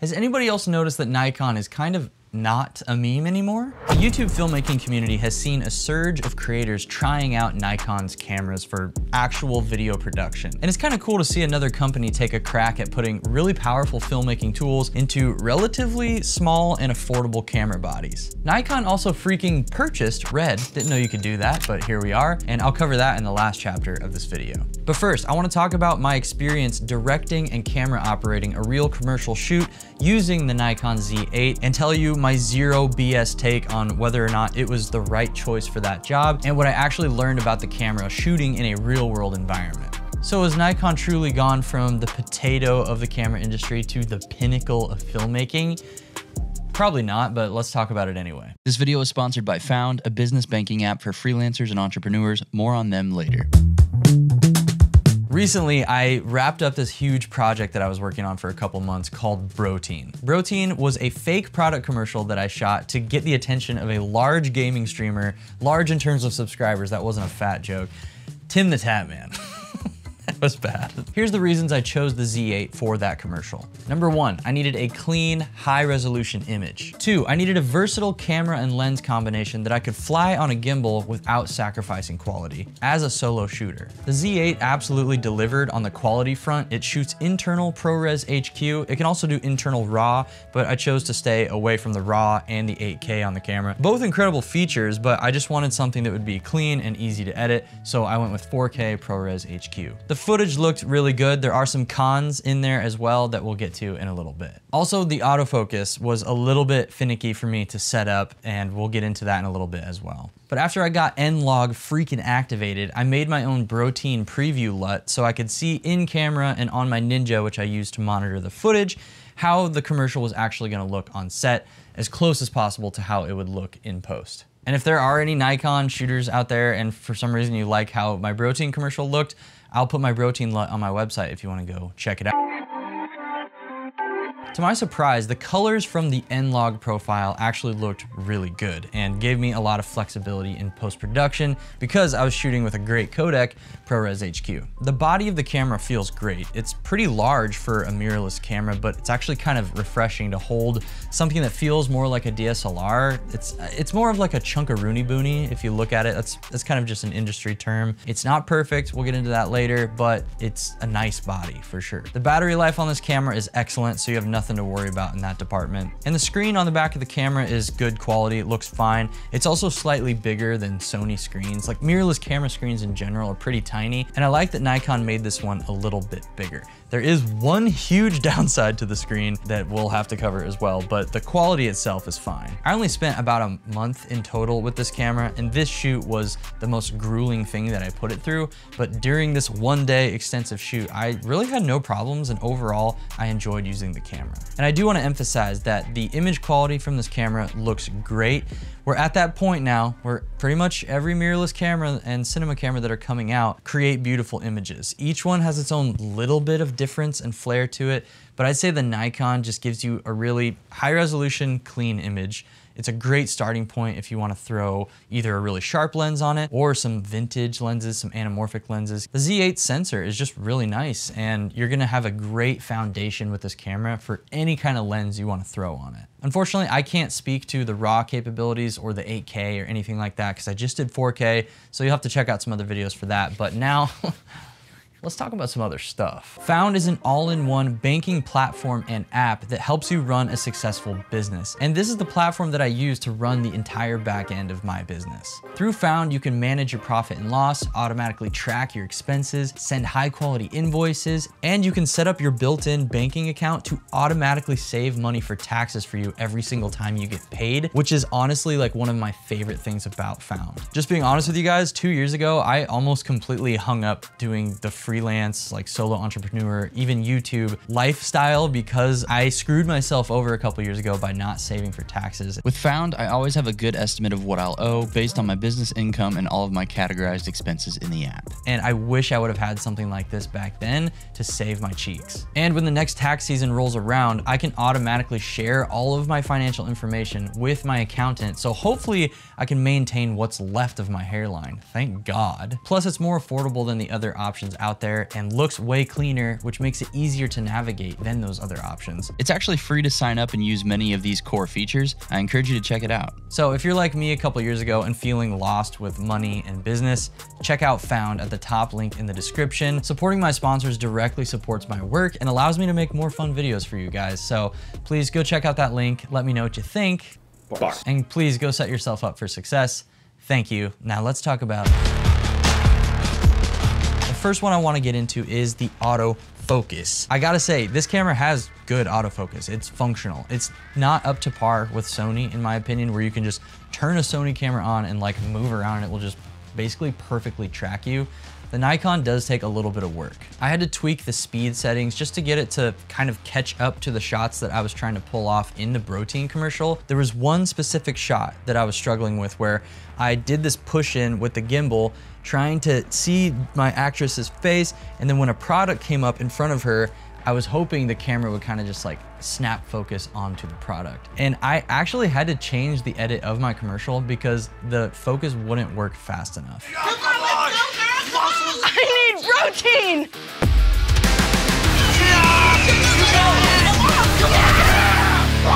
Has anybody else noticed that Nikon is kind of not a meme anymore? The YouTube filmmaking community has seen a surge of creators trying out Nikon's cameras for actual video production. And it's kind of cool to see another company take a crack at putting really powerful filmmaking tools into relatively small and affordable camera bodies. Nikon also freaking purchased Red. Didn't know you could do that, but here we are. And I'll cover that in the last chapter of this video. But first, I want to talk about my experience directing and camera operating a real commercial shoot using the Nikon Z8 and tell you my zero BS take on whether or not it was the right choice for that job and what I actually learned about the camera shooting in a real world environment. So has Nikon truly gone from the potato of the camera industry to the pinnacle of filmmaking? Probably not, but let's talk about it anyway. This video is sponsored by Found, a business banking app for freelancers and entrepreneurs. More on them later. Recently, I wrapped up this huge project that I was working on for a couple months called Brotein. Brotein was a fake product commercial that I shot to get the attention of a large gaming streamer, large in terms of subscribers, that wasn't a fat joke, Tim the Tatman. was bad. Here's the reasons I chose the Z8 for that commercial. Number one, I needed a clean, high resolution image. Two, I needed a versatile camera and lens combination that I could fly on a gimbal without sacrificing quality as a solo shooter. The Z8 absolutely delivered on the quality front. It shoots internal ProRes HQ. It can also do internal RAW, but I chose to stay away from the RAW and the 8K on the camera. Both incredible features, but I just wanted something that would be clean and easy to edit, so I went with 4K ProRes HQ. The footage looked really good. There are some cons in there as well that we'll get to in a little bit. Also, the autofocus was a little bit finicky for me to set up, and we'll get into that in a little bit as well. But after I got N-Log freaking activated, I made my own Brotein preview LUT so I could see in camera and on my Ninja, which I use to monitor the footage, how the commercial was actually gonna look on set as close as possible to how it would look in post. And if there are any Nikon shooters out there and for some reason you like how my Brotein commercial looked, I'll put my Brotein LUT on my website if you wanna go check it out. To my surprise, the colors from the N-Log profile actually looked really good and gave me a lot of flexibility in post-production because I was shooting with a great codec, ProRes HQ. The body of the camera feels great. It's pretty large for a mirrorless camera, but it's actually kind of refreshing to hold something that feels more like a DSLR. It's it's more of like a chunk of rooney boonie if you look at it. That's, that's kind of just an industry term. It's not perfect, we'll get into that later, but it's a nice body for sure. The battery life on this camera is excellent, so you have nothing nothing to worry about in that department. And the screen on the back of the camera is good quality, it looks fine. It's also slightly bigger than Sony screens. Like mirrorless camera screens in general are pretty tiny, and I like that Nikon made this one a little bit bigger. There is one huge downside to the screen that we'll have to cover as well, but the quality itself is fine. I only spent about a month in total with this camera, and this shoot was the most grueling thing that I put it through, but during this one day extensive shoot, I really had no problems, and overall, I enjoyed using the camera camera. And I do wanna emphasize that the image quality from this camera looks great. We're at that point now where pretty much every mirrorless camera and cinema camera that are coming out create beautiful images. Each one has its own little bit of difference and flair to it, but I'd say the Nikon just gives you a really high resolution, clean image it's a great starting point if you want to throw either a really sharp lens on it or some vintage lenses, some anamorphic lenses. The Z8 sensor is just really nice and you're gonna have a great foundation with this camera for any kind of lens you want to throw on it. Unfortunately, I can't speak to the RAW capabilities or the 8K or anything like that because I just did 4K, so you'll have to check out some other videos for that. But now, Let's talk about some other stuff. Found is an all-in-one banking platform and app that helps you run a successful business. And this is the platform that I use to run the entire back end of my business. Through Found, you can manage your profit and loss, automatically track your expenses, send high quality invoices, and you can set up your built-in banking account to automatically save money for taxes for you every single time you get paid, which is honestly like one of my favorite things about Found. Just being honest with you guys, two years ago, I almost completely hung up doing the freelance, like solo entrepreneur, even YouTube lifestyle because I screwed myself over a couple years ago by not saving for taxes. With Found, I always have a good estimate of what I'll owe based on my business income and all of my categorized expenses in the app. And I wish I would have had something like this back then to save my cheeks. And when the next tax season rolls around, I can automatically share all of my financial information with my accountant. So hopefully I can maintain what's left of my hairline. Thank God. Plus it's more affordable than the other options out out there and looks way cleaner, which makes it easier to navigate than those other options. It's actually free to sign up and use many of these core features. I encourage you to check it out. So if you're like me a couple years ago and feeling lost with money and business, check out Found at the top link in the description. Supporting my sponsors directly supports my work and allows me to make more fun videos for you guys. So please go check out that link. Let me know what you think. Bars. And please go set yourself up for success. Thank you. Now let's talk about the first one I want to get into is the autofocus. I gotta say, this camera has good autofocus. It's functional. It's not up to par with Sony, in my opinion, where you can just turn a Sony camera on and like move around and it will just basically perfectly track you. The Nikon does take a little bit of work. I had to tweak the speed settings just to get it to kind of catch up to the shots that I was trying to pull off in the Brotein commercial. There was one specific shot that I was struggling with where I did this push in with the gimbal trying to see my actress's face and then when a product came up in front of her, I was hoping the camera would kind of just like snap focus onto the product. And I actually had to change the edit of my commercial because the focus wouldn't work fast enough. I need protein!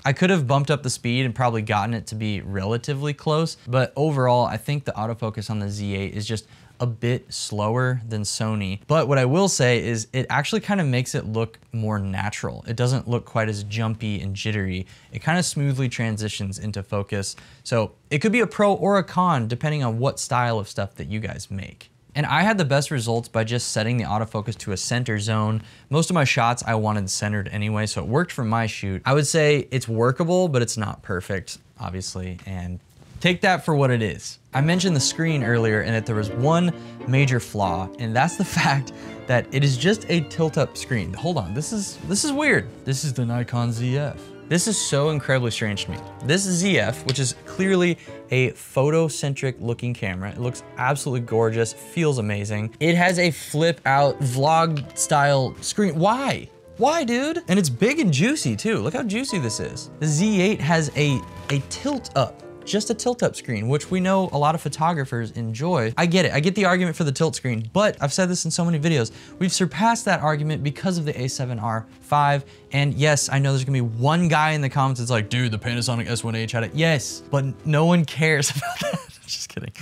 I could have bumped up the speed and probably gotten it to be relatively close, but overall, I think the autofocus on the Z8 is just a bit slower than Sony. But what I will say is it actually kind of makes it look more natural. It doesn't look quite as jumpy and jittery. It kind of smoothly transitions into focus. So it could be a pro or a con depending on what style of stuff that you guys make. And I had the best results by just setting the autofocus to a center zone. Most of my shots I wanted centered anyway, so it worked for my shoot. I would say it's workable, but it's not perfect, obviously, and take that for what it is. I mentioned the screen earlier and that there was one major flaw, and that's the fact that it is just a tilt-up screen. Hold on, this is this is weird. This is the Nikon ZF. This is so incredibly strange to me. This ZF, which is clearly a photocentric looking camera. It looks absolutely gorgeous, feels amazing. It has a flip out vlog style screen. Why? Why, dude? And it's big and juicy too. Look how juicy this is. The Z8 has a, a tilt up just a tilt up screen, which we know a lot of photographers enjoy. I get it, I get the argument for the tilt screen, but I've said this in so many videos, we've surpassed that argument because of the A7R5. And yes, I know there's gonna be one guy in the comments that's like, dude, the Panasonic S1H had it. Yes, but no one cares about that. Just kidding.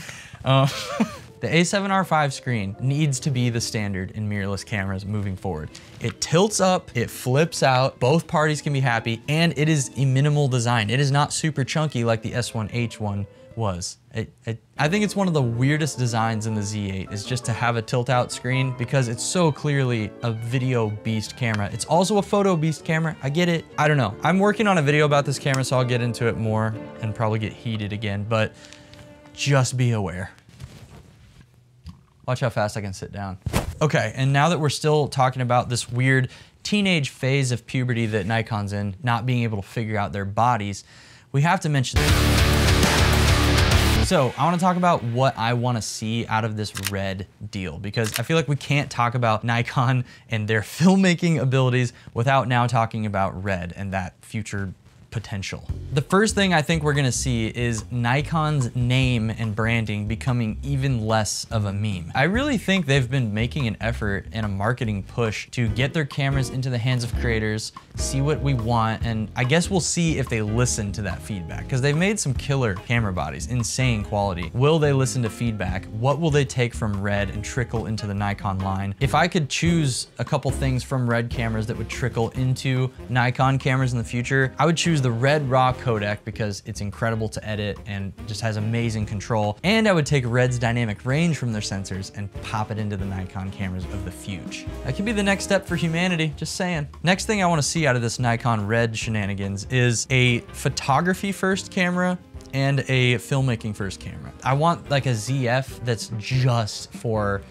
Um, The A7R5 screen needs to be the standard in mirrorless cameras moving forward. It tilts up, it flips out, both parties can be happy, and it is a minimal design. It is not super chunky like the S1H one was. It, it, I think it's one of the weirdest designs in the Z8 is just to have a tilt out screen because it's so clearly a video beast camera. It's also a photo beast camera. I get it. I don't know. I'm working on a video about this camera, so I'll get into it more and probably get heated again, but just be aware. Watch how fast I can sit down. Okay, and now that we're still talking about this weird teenage phase of puberty that Nikon's in, not being able to figure out their bodies, we have to mention so I want to talk about what I want to see out of this red deal because I feel like we can't talk about Nikon and their filmmaking abilities without now talking about red and that future potential. The first thing I think we're gonna see is Nikon's name and branding becoming even less of a meme. I really think they've been making an effort and a marketing push to get their cameras into the hands of creators, see what we want, and I guess we'll see if they listen to that feedback because they've made some killer camera bodies, insane quality. Will they listen to feedback? What will they take from Red and trickle into the Nikon line? If I could choose a couple things from Red cameras that would trickle into Nikon cameras in the future, I would choose the Red Raw codec because it's incredible to edit and just has amazing control. And I would take Red's dynamic range from their sensors and pop it into the Nikon cameras of the future. That could be the next step for humanity, just saying. Next thing I wanna see out of this Nikon Red shenanigans is a photography first camera and a filmmaking first camera. I want like a ZF that's just for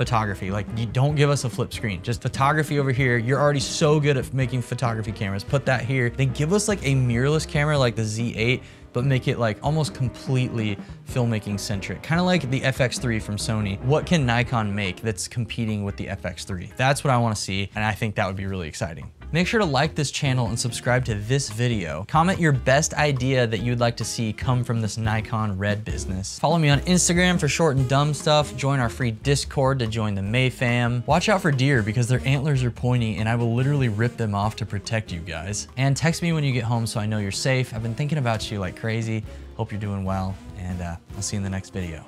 photography. Like you don't give us a flip screen, just photography over here. You're already so good at making photography cameras. Put that here. Then give us like a mirrorless camera like the Z8, but make it like almost completely filmmaking centric. Kind of like the FX3 from Sony. What can Nikon make that's competing with the FX3? That's what I wanna see, and I think that would be really exciting. Make sure to like this channel and subscribe to this video. Comment your best idea that you'd like to see come from this Nikon Red business. Follow me on Instagram for short and dumb stuff. Join our free Discord to join the May fam. Watch out for deer because their antlers are pointy and I will literally rip them off to protect you guys. And text me when you get home so I know you're safe. I've been thinking about you like crazy. Hope you're doing well and uh, I'll see you in the next video.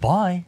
Bye.